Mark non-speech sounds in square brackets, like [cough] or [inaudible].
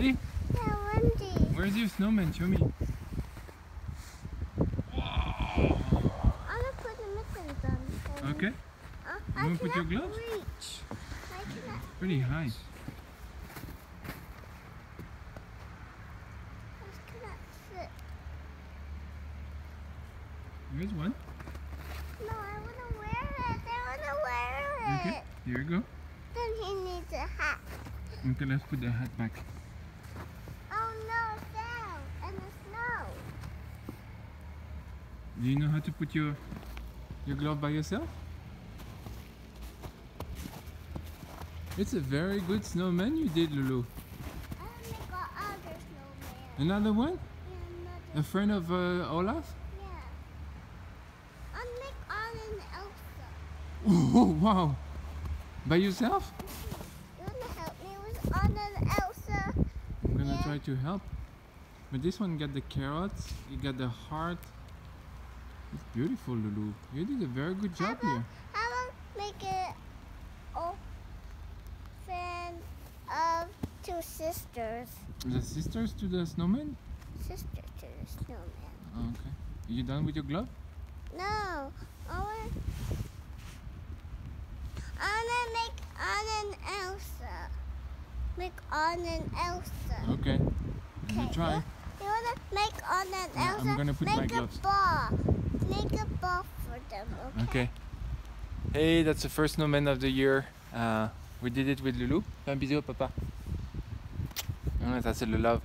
Wendy? Yeah, Wendy. Where's your snowman? Show me. I'm gonna put the mittens on. Okay. Uh, You wanna put your gloves? reach. Pretty high. Here's one. No, I wanna wear it. I wanna wear it. Okay. Here you go. Then he needs a hat. Okay, let's put the hat back. No, it's in the snow. Do you know how to put your your glove by yourself? It's a very good snowman you did, Lulu. I wanna make a snowman. Another one? Yeah, A friend of uh, Olaf? Yeah. I'll make Anna and Elsa. Oh, [laughs] wow. By yourself? You wanna help me with Anna and Elsa? I'm gonna Yeah. Try to help. But this one got the carrots, you got the heart. It's beautiful, Lulu. You did a very good job about, here. how about make it orphan of two sisters? The sisters to the snowman? Sister to the snowman. Oh, okay. you done with your glove? No. I want Anna make Anna and Elsa. Make Anna and Elsa. Okay. Let me Okay, try. You, you wanna make Anna and Yeah, Elsa? I'm gonna put make my a ball. Make a ball for them. Okay. Okay. Hey, that's the first snowman of the year. Uh, we did it with Lulu. Un bisou, papa. Ah, ça c'est le love.